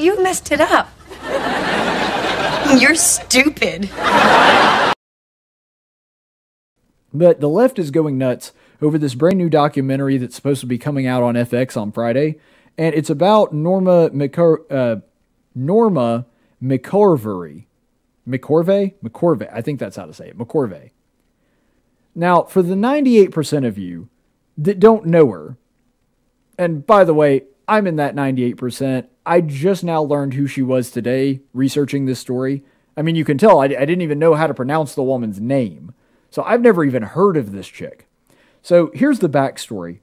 you messed it up. You're stupid. But the left is going nuts over this brand new documentary that's supposed to be coming out on FX on Friday, and it's about Norma McCur- uh, Norma McCorvey. McCorvey? McCorvey. I think that's how to say it. McCorvey. Now, for the 98% of you that don't know her, and by the way, I'm in that 98%. I just now learned who she was today researching this story. I mean, you can tell I, I didn't even know how to pronounce the woman's name. So I've never even heard of this chick. So here's the backstory.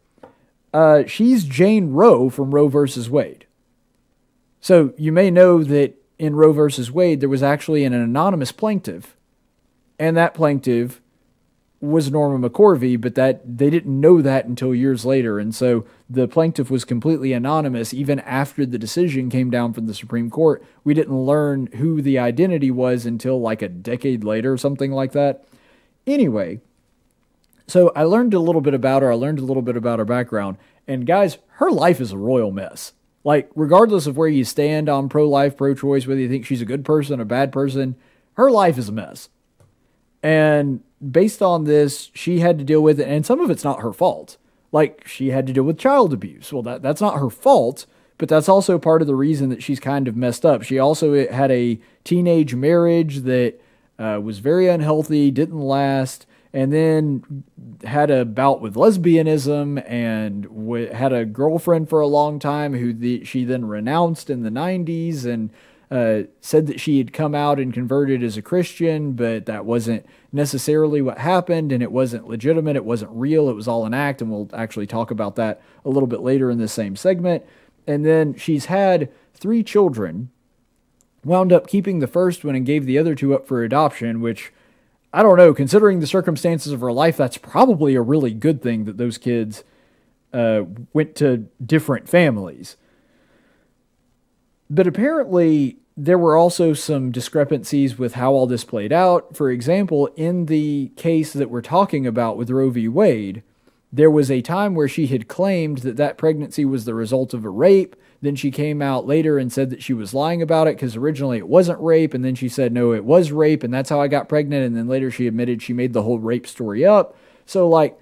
Uh, she's Jane Roe from Roe versus Wade. So you may know that in Roe versus Wade, there was actually an anonymous plaintiff, and that plaintiff was Norma McCorvey, but that they didn't know that until years later, and so the plaintiff was completely anonymous even after the decision came down from the Supreme Court. We didn't learn who the identity was until like a decade later, or something like that. Anyway, so I learned a little bit about her. I learned a little bit about her background, and guys, her life is a royal mess. Like, regardless of where you stand on pro life, pro choice, whether you think she's a good person, a bad person, her life is a mess. And based on this, she had to deal with it, and some of it's not her fault. Like she had to deal with child abuse. Well, that that's not her fault, but that's also part of the reason that she's kind of messed up. She also had a teenage marriage that uh, was very unhealthy, didn't last, and then had a bout with lesbianism and w- had a girlfriend for a long time who the, she then renounced in the 90s and uh, said that she had come out and converted as a Christian, but that wasn't necessarily what happened and it wasn't legitimate. It wasn't real. It was all an act. And we'll actually talk about that a little bit later in the same segment. And then she's had three children, wound up keeping the first one and gave the other two up for adoption, which I don't know, considering the circumstances of her life, that's probably a really good thing that those kids uh, went to different families. But apparently, there were also some discrepancies with how all this played out. For example, in the case that we're talking about with Roe v. Wade, there was a time where she had claimed that that pregnancy was the result of a rape. Then she came out later and said that she was lying about it because originally it wasn't rape. And then she said, no, it was rape. And that's how I got pregnant. And then later she admitted she made the whole rape story up. So, like,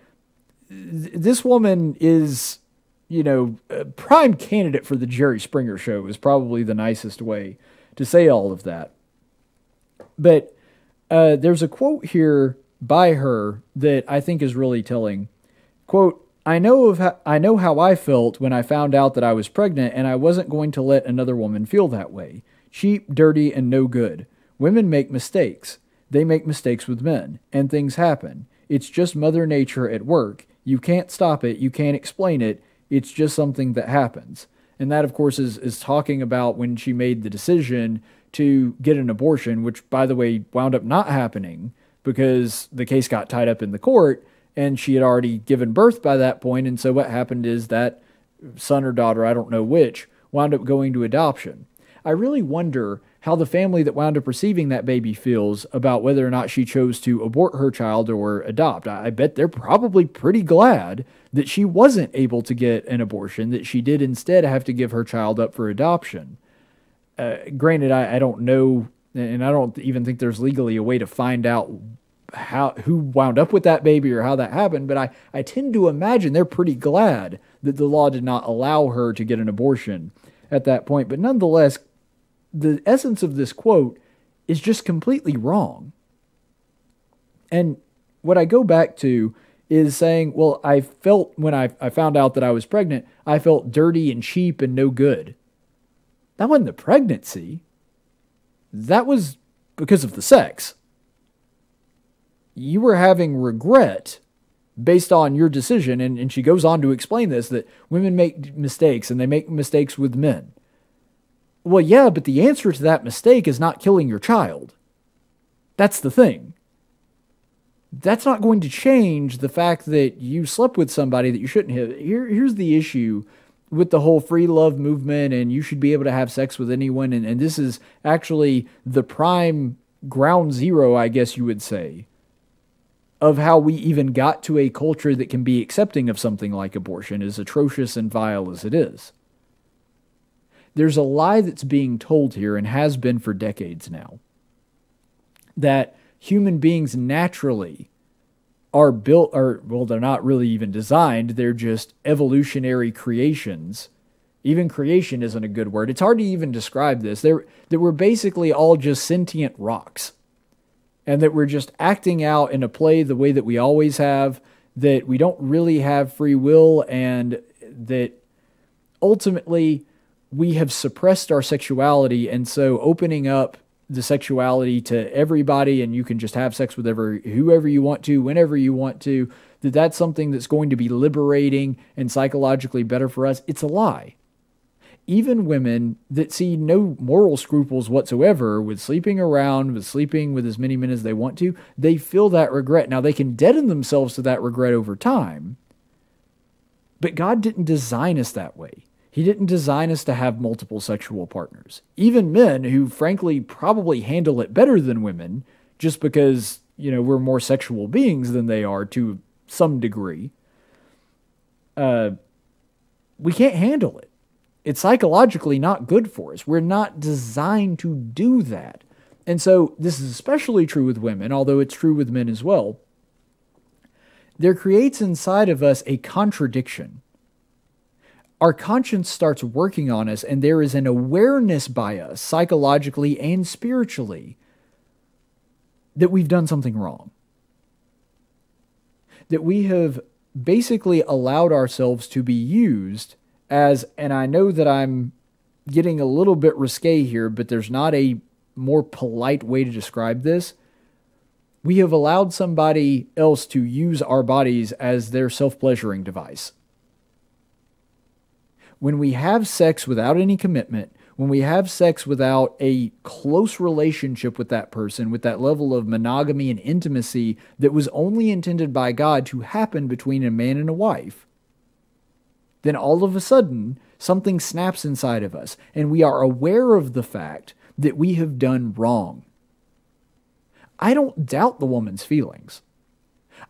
th- this woman is you know, prime candidate for the Jerry Springer show is probably the nicest way to say all of that. But uh, there's a quote here by her that I think is really telling. Quote, I know of I know how I felt when I found out that I was pregnant and I wasn't going to let another woman feel that way. Cheap, dirty, and no good. Women make mistakes. They make mistakes with men, and things happen. It's just Mother Nature at work. You can't stop it, you can't explain it, it's just something that happens. And that, of course, is, is talking about when she made the decision to get an abortion, which, by the way, wound up not happening because the case got tied up in the court and she had already given birth by that point. And so what happened is that son or daughter, I don't know which, wound up going to adoption. I really wonder how the family that wound up receiving that baby feels about whether or not she chose to abort her child or adopt. I bet they're probably pretty glad that she wasn't able to get an abortion, that she did instead have to give her child up for adoption. Uh, granted, I, I don't know, and I don't even think there's legally a way to find out how who wound up with that baby or how that happened, but I, I tend to imagine they're pretty glad that the law did not allow her to get an abortion at that point. But nonetheless, the essence of this quote is just completely wrong. And what I go back to is saying, well, I felt when I, I found out that I was pregnant, I felt dirty and cheap and no good. That wasn't the pregnancy. That was because of the sex. You were having regret based on your decision. And, and she goes on to explain this that women make mistakes and they make mistakes with men. Well, yeah, but the answer to that mistake is not killing your child. That's the thing. That's not going to change the fact that you slept with somebody that you shouldn't have. Here, here's the issue with the whole free love movement, and you should be able to have sex with anyone. And, and this is actually the prime ground zero, I guess you would say, of how we even got to a culture that can be accepting of something like abortion, as atrocious and vile as it is there's a lie that's being told here and has been for decades now that human beings naturally are built or well they're not really even designed they're just evolutionary creations. Even creation isn't a good word. It's hard to even describe this. They're that we're basically all just sentient rocks and that we're just acting out in a play the way that we always have that we don't really have free will and that ultimately we have suppressed our sexuality and so opening up the sexuality to everybody and you can just have sex with ever whoever you want to whenever you want to that that's something that's going to be liberating and psychologically better for us. It's a lie. Even women that see no moral scruples whatsoever with sleeping around with sleeping with as many men as they want to they feel that regret. Now they can deaden themselves to that regret over time but god didn't design us that way he didn't design us to have multiple sexual partners. Even men who, frankly, probably handle it better than women, just because, you know, we're more sexual beings than they are to some degree, uh, we can't handle it. It's psychologically not good for us. We're not designed to do that. And so, this is especially true with women, although it's true with men as well. There creates inside of us a contradiction our conscience starts working on us, and there is an awareness by us, psychologically and spiritually, that we've done something wrong. That we have basically allowed ourselves to be used as, and I know that I'm getting a little bit risque here, but there's not a more polite way to describe this. We have allowed somebody else to use our bodies as their self pleasuring device when we have sex without any commitment, when we have sex without a close relationship with that person, with that level of monogamy and intimacy that was only intended by God to happen between a man and a wife, then all of a sudden something snaps inside of us and we are aware of the fact that we have done wrong. I don't doubt the woman's feelings.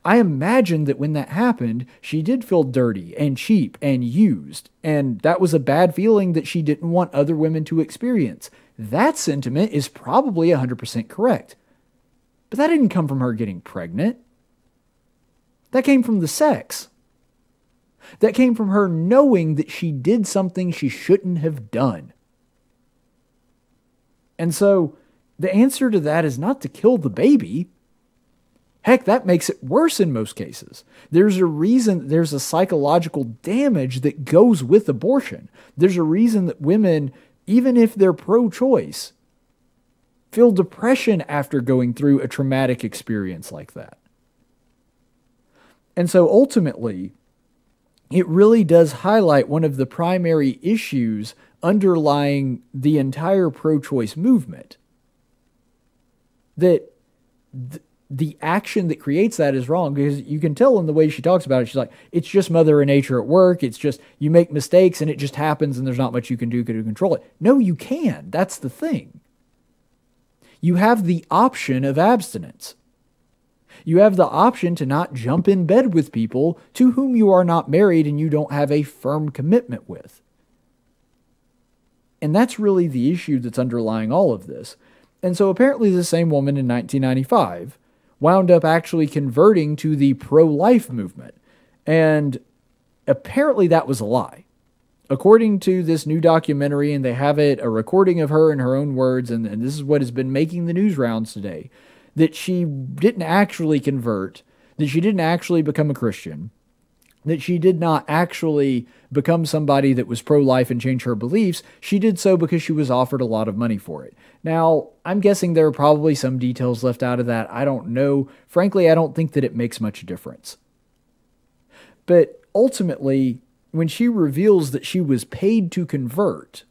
I imagine that when that happened, she did feel dirty and cheap and used, and that was a bad feeling that she didn't want other women to experience. That sentiment is probably 100% correct. But that didn't come from her getting pregnant. That came from the sex. That came from her knowing that she did something she shouldn't have done. And so, the answer to that is not to kill the baby. Heck, that makes it worse in most cases. There's a reason, there's a psychological damage that goes with abortion. There's a reason that women, even if they're pro choice, feel depression after going through a traumatic experience like that. And so ultimately, it really does highlight one of the primary issues underlying the entire pro choice movement. That th- the action that creates that is wrong because you can tell in the way she talks about it. She's like, it's just mother nature at work. It's just you make mistakes and it just happens and there's not much you can do to control it. No, you can. That's the thing. You have the option of abstinence. You have the option to not jump in bed with people to whom you are not married and you don't have a firm commitment with. And that's really the issue that's underlying all of this. And so apparently, the same woman in 1995 wound up actually converting to the pro life movement. And apparently that was a lie. According to this new documentary, and they have it a recording of her in her own words, and, and this is what has been making the news rounds today that she didn't actually convert, that she didn't actually become a Christian, that she did not actually become somebody that was pro life and change her beliefs. She did so because she was offered a lot of money for it. Now, I'm guessing there are probably some details left out of that. I don't know. Frankly, I don't think that it makes much difference. But ultimately, when she reveals that she was paid to convert,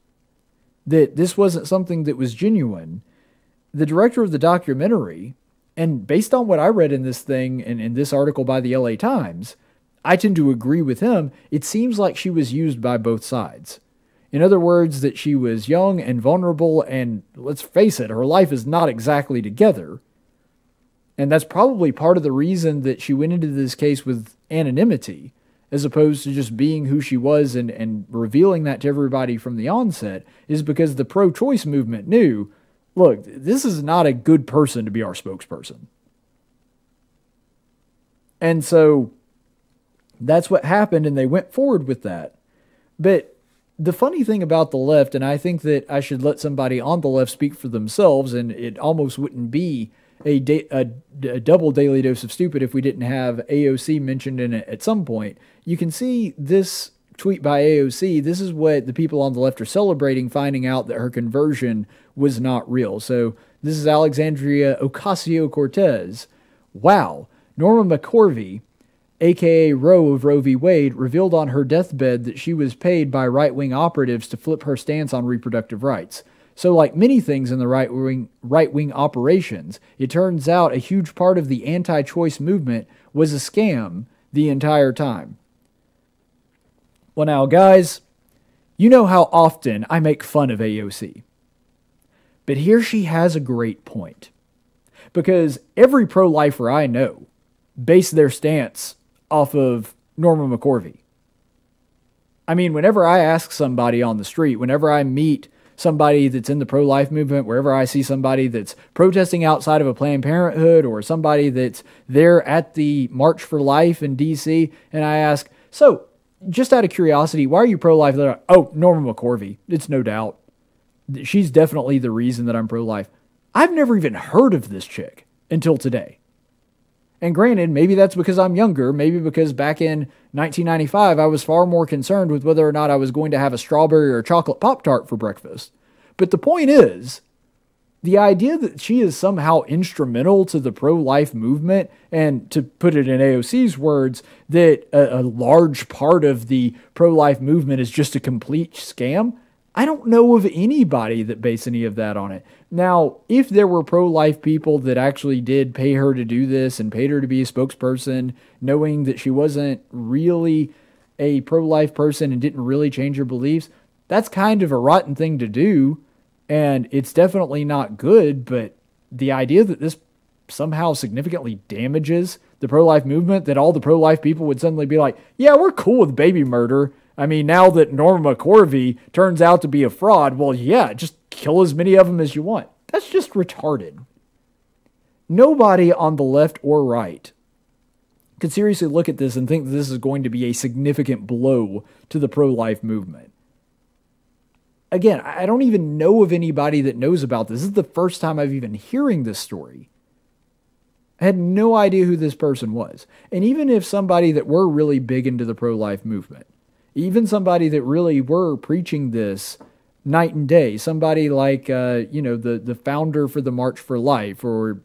that this wasn't something that was genuine, the director of the documentary, and based on what I read in this thing and in this article by the LA Times, I tend to agree with him. It seems like she was used by both sides. In other words, that she was young and vulnerable, and let's face it, her life is not exactly together. And that's probably part of the reason that she went into this case with anonymity, as opposed to just being who she was and, and revealing that to everybody from the onset, is because the pro choice movement knew look, this is not a good person to be our spokesperson. And so that's what happened, and they went forward with that. But the funny thing about the left, and I think that I should let somebody on the left speak for themselves, and it almost wouldn't be a, da- a, a, double daily dose of stupid if we didn't have AOC mentioned in it at some point. You can see this tweet by AOC. This is what the people on the left are celebrating, finding out that her conversion was not real. So this is Alexandria Ocasio Cortez. Wow. Norma McCorvey aka Roe of Roe v. Wade, revealed on her deathbed that she was paid by right wing operatives to flip her stance on reproductive rights. So, like many things in the right wing right wing operations, it turns out a huge part of the anti choice movement was a scam the entire time. Well, now, guys, you know how often I make fun of AOC. But here she has a great point. Because every pro lifer I know base their stance off of Norma McCorvey. I mean, whenever I ask somebody on the street, whenever I meet somebody that's in the pro life movement, wherever I see somebody that's protesting outside of a Planned Parenthood or somebody that's there at the March for Life in DC, and I ask, so just out of curiosity, why are you pro life? Like, oh, Norma McCorvey. It's no doubt. She's definitely the reason that I'm pro life. I've never even heard of this chick until today. And granted, maybe that's because I'm younger. Maybe because back in 1995, I was far more concerned with whether or not I was going to have a strawberry or chocolate Pop Tart for breakfast. But the point is, the idea that she is somehow instrumental to the pro life movement, and to put it in AOC's words, that a, a large part of the pro life movement is just a complete scam, I don't know of anybody that base any of that on it. Now, if there were pro life people that actually did pay her to do this and paid her to be a spokesperson, knowing that she wasn't really a pro life person and didn't really change her beliefs, that's kind of a rotten thing to do. And it's definitely not good. But the idea that this somehow significantly damages the pro life movement, that all the pro life people would suddenly be like, yeah, we're cool with baby murder I mean, now that Norma McCorvey turns out to be a fraud, well, yeah, just kill as many of them as you want. That's just retarded. Nobody on the left or right could seriously look at this and think that this is going to be a significant blow to the pro life movement. Again, I don't even know of anybody that knows about this. This is the first time I've even hearing this story. I had no idea who this person was. And even if somebody that were really big into the pro life movement even somebody that really were preaching this night and day, somebody like uh, you know the the founder for the March for Life or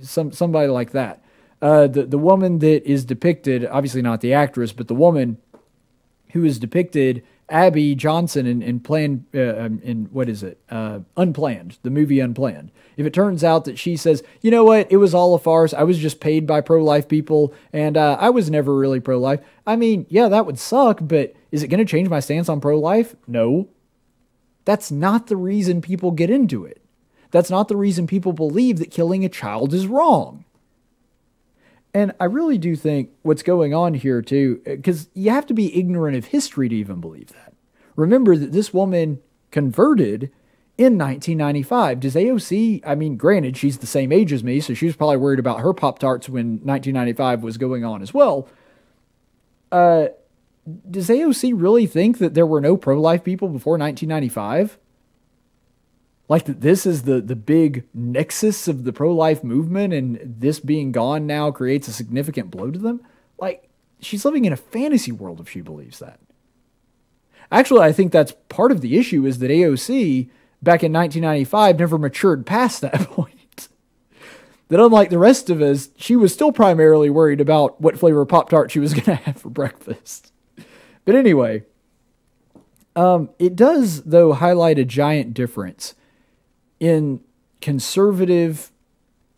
some somebody like that. Uh, the the woman that is depicted, obviously not the actress, but the woman who is depicted Abby Johnson in, in planned uh, um, in what is it uh, unplanned the movie unplanned. If it turns out that she says, you know what, it was all a farce. I was just paid by pro life people, and uh, I was never really pro life. I mean, yeah, that would suck, but is it going to change my stance on pro life? No. That's not the reason people get into it. That's not the reason people believe that killing a child is wrong. And I really do think what's going on here, too, because you have to be ignorant of history to even believe that. Remember that this woman converted in 1995. Does AOC, I mean, granted, she's the same age as me, so she was probably worried about her Pop Tarts when 1995 was going on as well. Uh, does AOC really think that there were no pro life people before 1995? like that this is the the big nexus of the pro life movement and this being gone now creates a significant blow to them? Like she's living in a fantasy world if she believes that. Actually i think that's part of the issue is that aoc back in 1995 never matured past that point. That unlike the rest of us she was still primarily worried about what flavor of pop tart she was going to have for breakfast but anyway um, it does though highlight a giant difference in conservative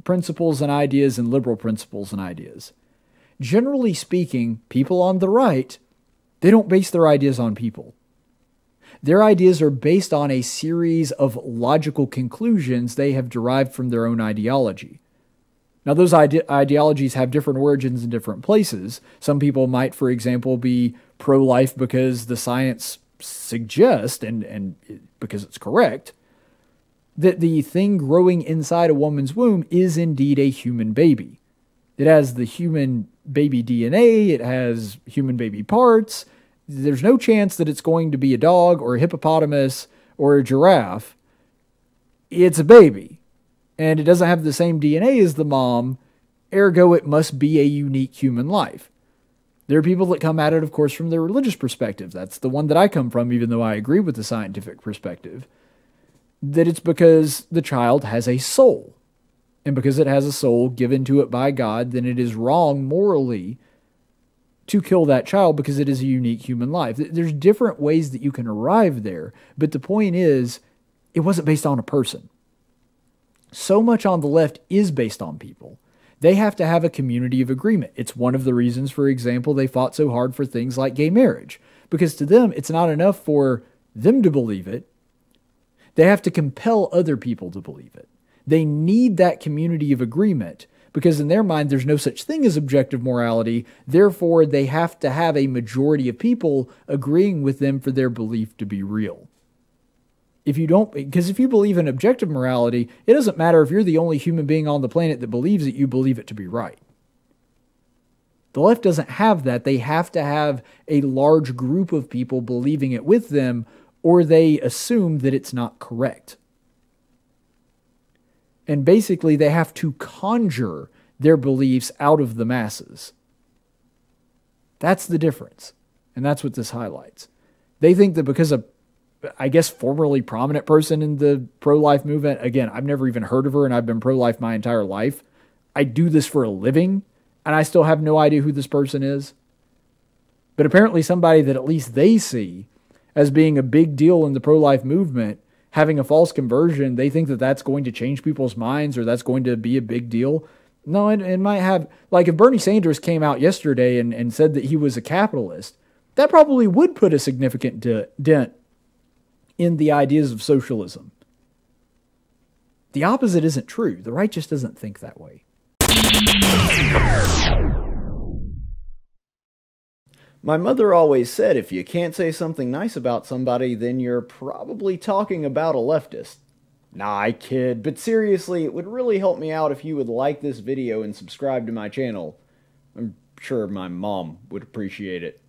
principles and ideas and liberal principles and ideas. Generally speaking, people on the right, they don't base their ideas on people. Their ideas are based on a series of logical conclusions they have derived from their own ideology. Now, those ide- ideologies have different origins in different places. Some people might, for example, be pro life because the science suggests, and, and because it's correct, that the thing growing inside a woman's womb is indeed a human baby. It has the human baby DNA, it has human baby parts. There's no chance that it's going to be a dog or a hippopotamus or a giraffe. It's a baby. And it doesn't have the same DNA as the mom, ergo, it must be a unique human life. There are people that come at it, of course, from their religious perspective. That's the one that I come from, even though I agree with the scientific perspective. That it's because the child has a soul. And because it has a soul given to it by God, then it is wrong morally to kill that child because it is a unique human life. There's different ways that you can arrive there, but the point is, it wasn't based on a person. So much on the left is based on people. They have to have a community of agreement. It's one of the reasons, for example, they fought so hard for things like gay marriage, because to them, it's not enough for them to believe it. They have to compel other people to believe it. They need that community of agreement because in their mind there's no such thing as objective morality. Therefore, they have to have a majority of people agreeing with them for their belief to be real. If you don't, because if you believe in objective morality, it doesn't matter if you're the only human being on the planet that believes it, you believe it to be right. The left doesn't have that. They have to have a large group of people believing it with them, or they assume that it's not correct. And basically, they have to conjure their beliefs out of the masses. That's the difference. And that's what this highlights. They think that because a, I guess, formerly prominent person in the pro life movement, again, I've never even heard of her and I've been pro life my entire life. I do this for a living and I still have no idea who this person is. But apparently, somebody that at least they see as being a big deal in the pro life movement having a false conversion, they think that that's going to change people's minds or that's going to be a big deal. No, it, it might have, like if Bernie Sanders came out yesterday and, and said that he was a capitalist, that probably would put a significant de- dent in the ideas of socialism. The opposite isn't true. The right just doesn't think that way. My mother always said if you can't say something nice about somebody, then you're probably talking about a leftist. Nah, I kid, but seriously, it would really help me out if you would like this video and subscribe to my channel. I'm sure my mom would appreciate it.